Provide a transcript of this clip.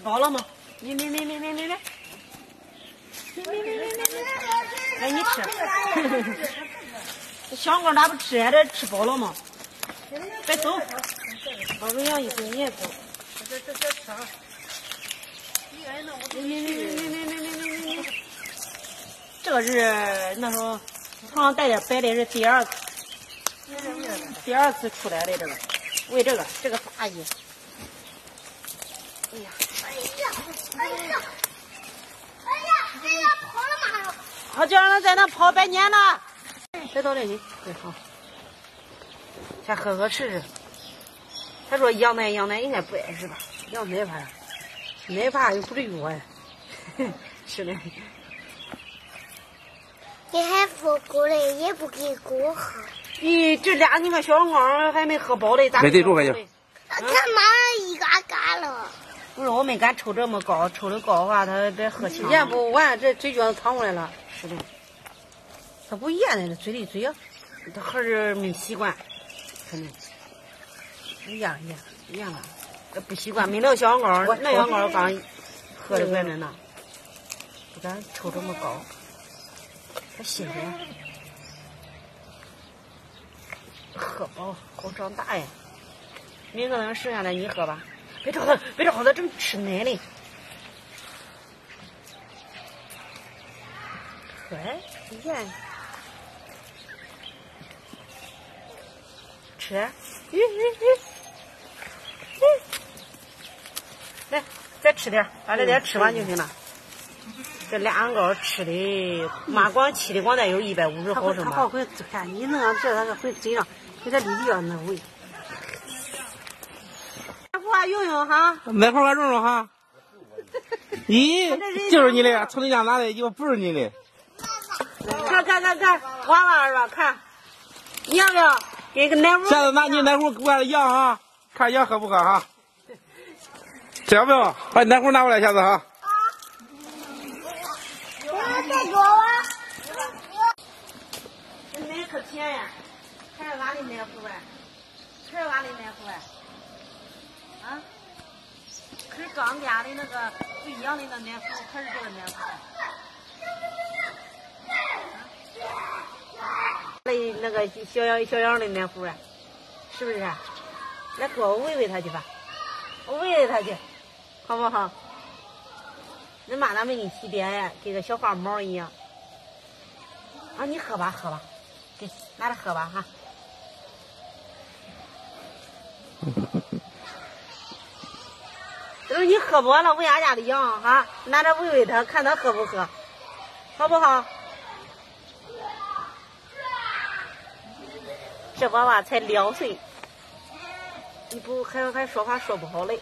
吃饱了吗？你你你你你你来，你你你你你来你吃。这 小狗咋不吃呀？这吃饱了吗？别走，老子养一回你也走。这这这吃。你你你你你你你你你你。这个是那时候床上带的摆的是第二次，第二次出来的这个，喂这个这个大爷。哎呀！哎呀！哎呀！哎呀！哎呀！跑了吗？好叫让他在那跑半年了。别到这里，对好。先喝喝吃吃。他说羊奶羊奶应该不爱是吧？羊奶怕，奶怕又不至于我。是的。你还扶狗嘞，也不给狗喝。咦，这俩你看小猫还没喝饱嘞，咋？没对住还行。他妈一嘎嘎了。不是，我没敢抽这么高，抽的高的话，它别喝呛。咽不完，这嘴角淌过来了。是的。它不咽的，嘴里嘴啊，它还是没习惯，肯定。咽了咽咽了，这不习惯。没那小猫，那小猫刚喝的怪着呢，不敢抽这么高。它新鲜，喝饱好长大呀。明个能剩下的你喝吧，别着喝，别着喝，它正吃奶嘞。喝，咽。吃，吁吁吁，来，再吃点，把这点吃完就行了。这俩羔吃的，妈光吃的光得有一百五十毫升吧。好会看，你弄上这那个回嘴上，给它立地上那喂。奶壶啊，用用哈。奶壶啊，用用哈。咦，就是你的，从你家拿的，以为不是你的。看看看看，娃娃是吧？看，你要不要给个奶壶？下次拿你奶壶喂羊哈，看羊喝不喝哈。这要不要？把奶壶拿过来，下次哈。再给我。这奶可甜呀，还是俺的奶壶呗，还是俺的奶壶呗。可是刚家的那个不一样的那奶壶，可是这个奶壶。那那个小羊小羊的奶壶啊，是不是？来，给我喂喂它去吧，我喂喂它去，好不好？恁妈咋没给你洗脸呀？跟个小花猫一样。啊，你喝吧，喝吧，给拿着喝吧哈。等你喝不完了，喂俺家的羊哈，拿着喂喂它，看它喝不喝，好不好？这娃娃才两岁，你不还还说话说不好嘞。